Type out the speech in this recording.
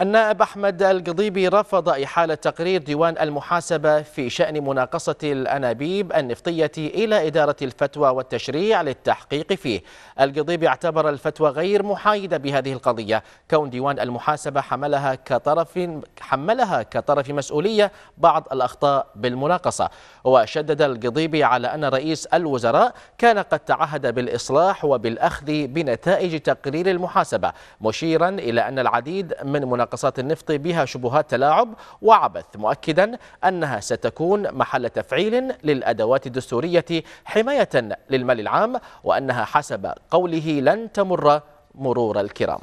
النائب أحمد القضيبي رفض إحالة تقرير ديوان المحاسبة في شأن مناقصة الأنابيب النفطية إلى إدارة الفتوى والتشريع للتحقيق فيه. القضيبي اعتبر الفتوى غير محايدة بهذه القضية. كون ديوان المحاسبة حملها كطرف حملها كطرف مسؤولية بعض الأخطاء بالمناقصة. وشدد القضيبي على أن رئيس الوزراء كان قد تعهد بالإصلاح وبالأخذ بنتائج تقرير المحاسبة مشيرا إلى أن العديد من مناقصة مناقصات النفط بها شبهات تلاعب وعبث مؤكدا أنها ستكون محل تفعيل للأدوات الدستورية حماية للمال العام وأنها حسب قوله لن تمر مرور الكرام.